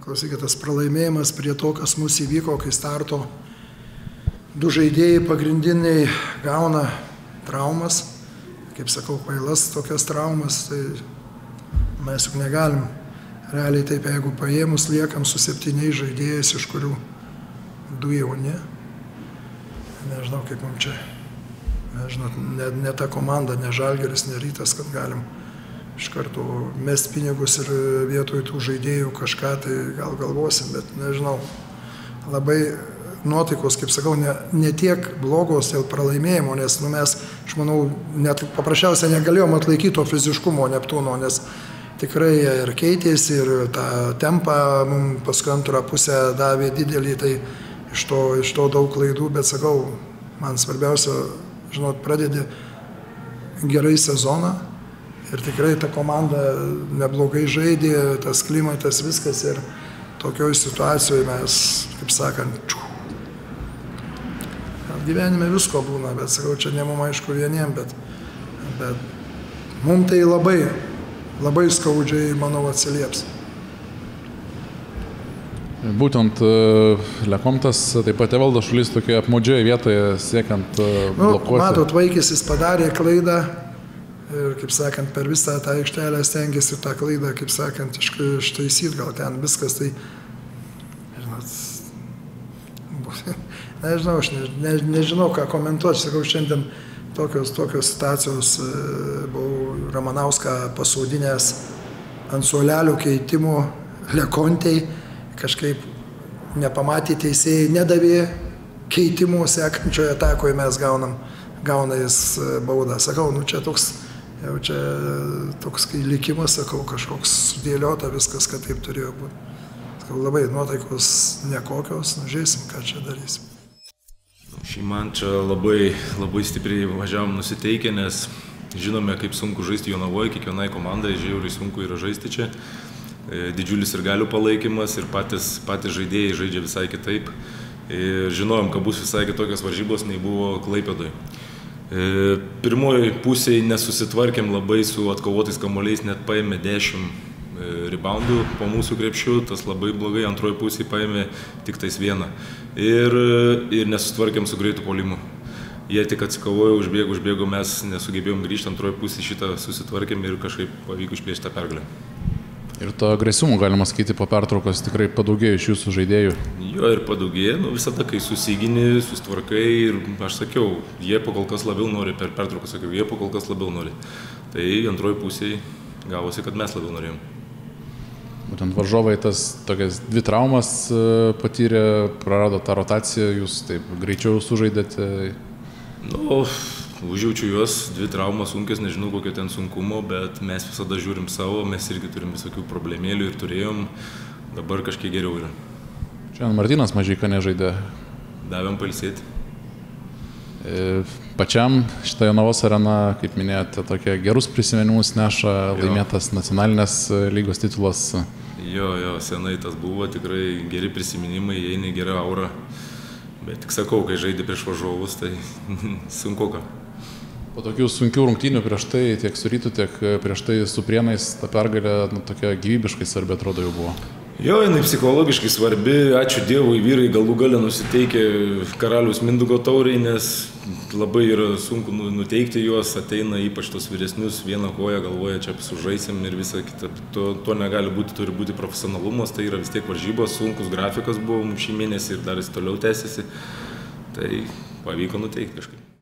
klausykit, tas pralaimėjimas prie to, kas mūsų įvyko, kai starto du žaidėjai pagrindiniai gauna traumas, kaip sakau, kvailas tokias traumas, tai mes juk negalim. Realiai taip, jeigu paėmus liekam su septyniais žaidėjais, iš kurių du jauni, nežinau kaip mums čia, nežinau, ne, ne ta komanda, ne žalgeris, ne rytas, kad galim iš karto mest pinigus ir vietoj tų žaidėjų kažką tai gal galvosim, bet nežinau. Labai nuotaikos, kaip sakau, ne, ne tiek blogos dėl pralaimėjimo, nes nu, mes, aš manau, net paprasčiausiai negalėjom atlaikyti to fiziškumo Neptūno, nes tikrai ir keitėsi, ir tą tempą mums paskui antrą pusę davė didelį, tai iš to, iš to daug klaidų, bet sakau, man svarbiausia, žinot, pradedi gerai sezoną ir tikrai ta komanda neblogai žaidė, tas klimatas, viskas ir tokioj situacijoje mes, kaip sakant, čiū, gyvenime visko būna, bet sakau, čia ne mum aišku vieniem, bet, bet mum tai labai, labai skaudžiai, manau, atsilieps. Būtent e, Lekomtas, taip pat Evaldas Šulys tokioje apmaudžioje vietoje siekiant e, Nu, blokuoti. matot, vaikis jis padarė klaidą ir, kaip sakant, per visą tą aikštelę stengiasi tą klaidą, kaip sakant, iš- ištaisyti, gal ten viskas tai, žinot, nežinau, aš ne, ne, nežinau, ką komentuoti, sakau, šiandien tokios, tokios situacijos e, buvau Ramanauską pasodinęs ant suolelio keitimo Lekontei, kažkaip nepamatė teisėjai, nedavė keitimo sekančioje atakoje mes gaunam, gauna jis e, baudą. Sakau, nu čia toks, jau čia toks kai likimas, sakau, kažkoks sudėliota viskas, kad taip turėjo būti. Sakau, labai nuotaikos nekokios, nu žiūrėsim, ką čia darysim. Šį man čia labai, labai stipriai važiavom nusiteikę, nes žinome, kaip sunku žaisti Jonavoje, kiekvienai komandai žiauriai sunku yra žaisti čia. E, Didžiulis ir galių palaikymas ir patys, patys žaidėjai žaidžia visai kitaip. Ir žinojom, kad bus visai kitokios varžybos nei buvo Klaipėdoj. Pirmoji pusėje nesusitvarkėm labai su atkovotais kamuoliais, net paėmė 10 e, reboundų po mūsų krepšių, tas labai blogai, antroji pusė paėmė tik tais vieną. Ir, ir nesusitvarkėm su greitu polimu. Jie tik atsikovojo, užbėgo, užbėgo, mes nesugebėjom grįžti, antroji pusė šitą susitvarkėm ir kažkaip pavyko išplėšti tą pergalę. Ir to agresyvumo, galima sakyti, po pertraukos tikrai padaugėjo iš jūsų žaidėjų. Jo ir padaugėja, nu visada, kai susigini, sustvarkai ir aš sakiau, jie po kol kas labiau nori, per pertrauką sakiau, jie po kol kas labiau nori. Tai antroji pusė gavosi, kad mes labiau norėjom. Būtent varžovai tas tokias dvi traumas e, patyrė, prarado tą rotaciją, jūs taip greičiau sužaidėte. Nu, užjaučiu juos, dvi traumas sunkės, nežinau kokio ten sunkumo, bet mes visada žiūrim savo, mes irgi turim visokių problemėlių ir turėjom, dabar kažkiek geriau yra. Šiandien Martinas Mažyka nežaidė. Davėm palsėti. E, Pačiam šitą Jonavos areną, kaip minėjote, tokie gerus prisiminimus neša laimėtas nacionalinės lygos titulas. Jo, jo, senai tas buvo, tikrai geri prisiminimai, eini gerą aurą. Bet tik sakau, kai žaidži prieš važiuovus, tai sunku ką. Po tokių sunkių rungtynių prieš tai, tiek su rytu, tiek prieš tai su prienais, ta pergalė nu, tokia gyvybiškai svarbi atrodo jau buvo. Jo, jinai psichologiškai svarbi, ačiū Dievui, vyrai galų galę nusiteikė karalius Mindugo tauriai, nes labai yra sunku nu- nuteikti juos, ateina ypač tos vyresnius, vieną koją galvoja, čia sužaisim ir visa kita. To, to negali būti, turi būti profesionalumas, tai yra vis tiek varžybos, sunkus grafikas buvo mums šį mėnesį ir dar jis toliau tęsiasi. Tai pavyko nuteikti kažkaip.